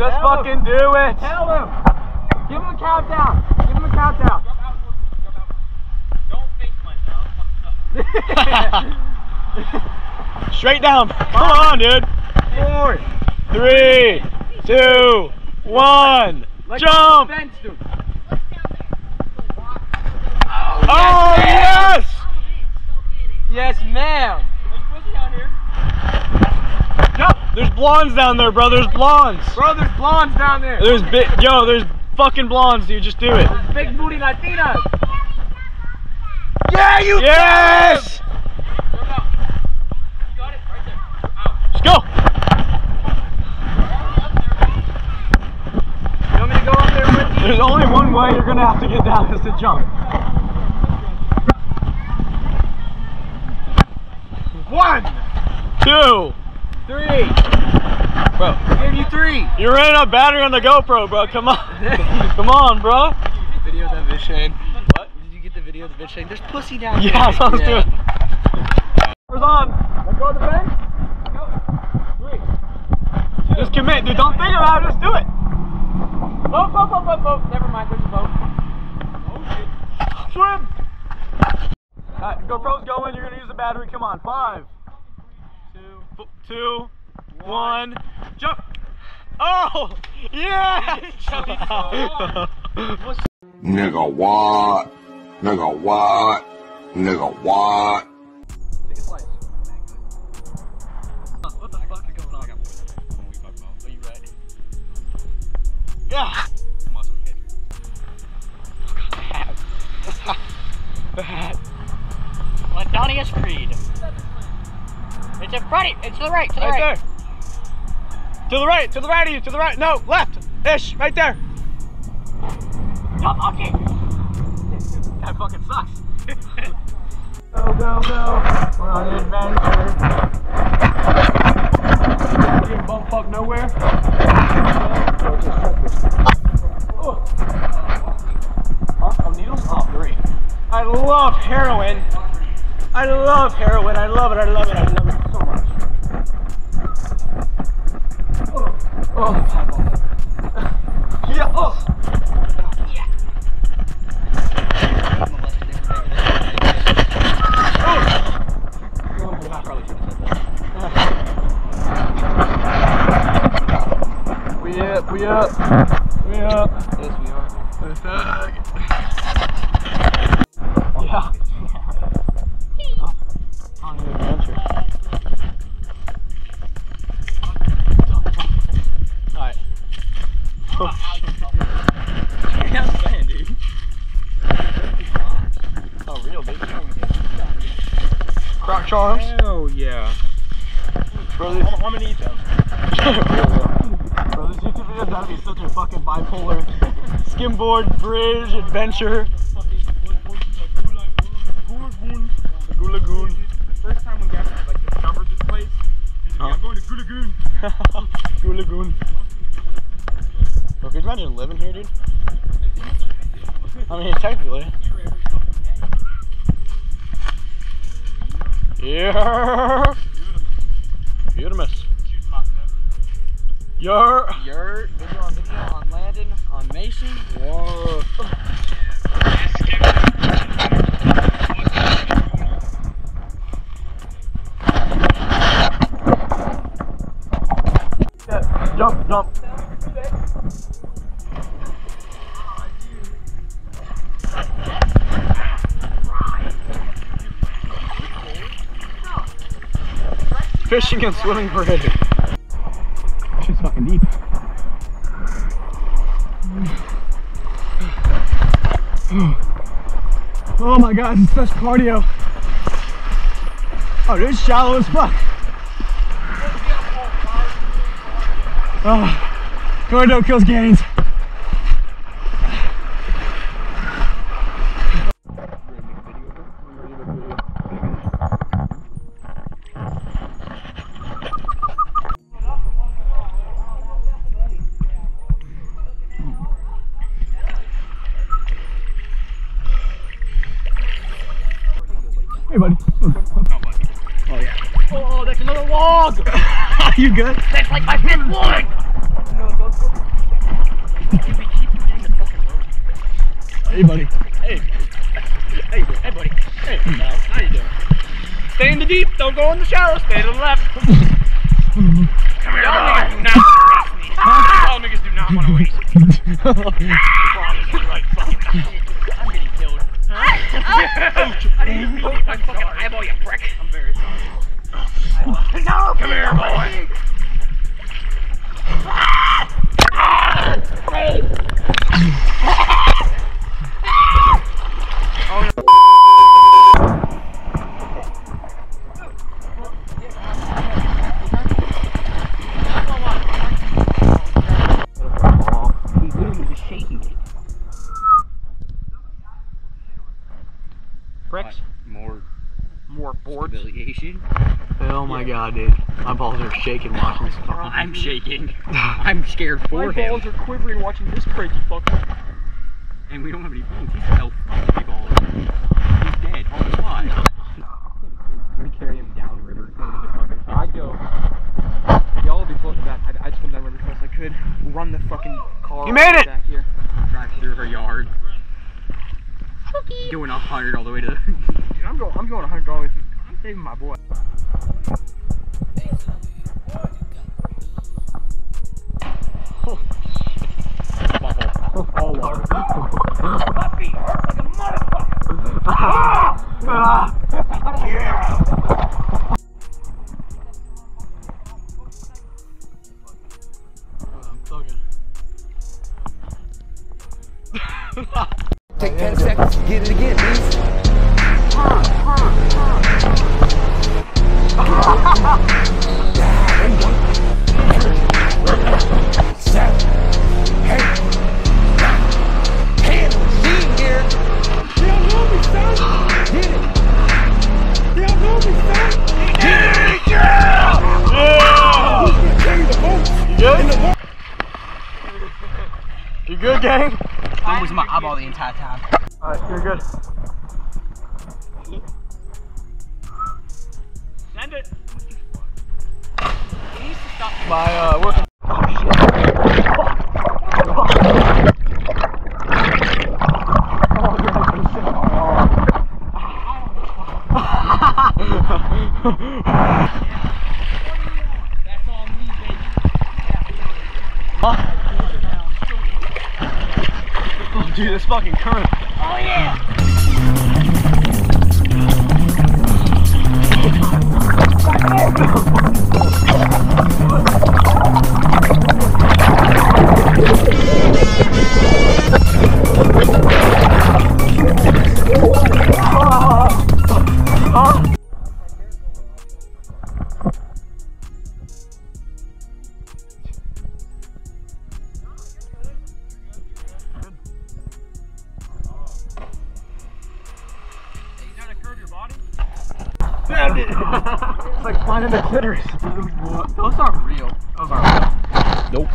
Just Tell him. fucking do it. Tell him. Give him a countdown. Give him a countdown. Straight down. Come on, dude. Four. Three, two, one. Like Jump. Fence. Oh yes. Yes, ma'am. Jump. There's blondes down there, bro. There's blondes. Bro, there's blondes down there. There's big. Yo, there's fucking blondes, dude. Just do it. Big booty Latinas. Yeah, you Yes. Let's go. You want me to go up there with you? There's only one way you're gonna have to get down is to jump. One, Two. three. Bro, I gave you three. you're running out battery on the GoPro, bro. Come on. Come on, bro. Video of that bitch Shane. What? Did you get the video of the bitch Shane? There's pussy down Yeah, there. that's what I was doing. Where's on? Let's go to the bench. Just commit, dude. Don't think about it. Just do it. Boat, boat, boat, boat, boat. Never mind, there's a boat. Oh, shit. Swim. Alright, GoPro's going. You're gonna use the battery. Come on. Five, two, two, one, jump. Oh, yes. Nigga what? Nigga what? Nigga what? What the fuck is going on? Are you ready? Yeah. Bad. Ladonius Creed. It's in front of you. It's to the right, to the Right right. there. To the right, to the right of you, to the right. No, left. Ish, right there. Jump, monkey. That fucking sucks. go, go, go. We're on an adventure. Getting bump fuck nowhere. Oh. Oh, needles? Oh, great. I love heroin. I love heroin. I love it. I love it. I love it Oh. oh. Yeah. Oh. We up, we up, Gonna eat them. Bro, this YouTube video is gotta be such a fucking bipolar skimboard bridge adventure. Goo Lagoon. First time when Gavin like discovered this place, he's like, Huh? I'm going to Goo Lagoon. Goo Lagoon. Bro, could you imagine living here, dude? I mean, technically. Yeah. Your. Your video on video on Landon on Mason. Whoa. Jump, jump. Fishing and swimming bridge. She's god, is such cardio. Oh, this is shallow as fuck. Ah, oh, cardio kills gains. You good? That's like my fifth one! No, don't go Hey, buddy. Hey. Hey, hey, buddy. Hey, pal. How you doing? Stay in the deep. Don't go in the shallow. Stay to the left. Come here, Y'all niggas do not want to race me. Y'all niggas do not want to race me. Promise you right fucking I'm getting killed. Huh? I didn't mean to my fucking eyeball, you prick. I'm very sorry. No! Come here, boy! He's More boards. humiliation. Oh my god, dude. My balls are shaking watching this fucking. I'm shaking. I'm scared for my him. My balls are quivering watching this crazy fucker. And we don't have any phones. He's health big balls. He's dead on the spot. Let me carry him down the river. Go to the fucking I'd go. Y'all would be floating back. I'd, I'd swim down river as fast as I could. Run the fucking car. You made it! Back here. drive through her yard. Doing a hundred all the way to the. Dude, I'm going. I'm going 100 saving my boy. all water. Take 10 seconds get it again, please. You good, gang? That was my eyeball the entire time. Alright, you're good. My uh working. Oh, shit. Fuck. Huh? Oh, dude, this fucking current. It's like finding the clitoris. Those aren't real. Those aren't Nope.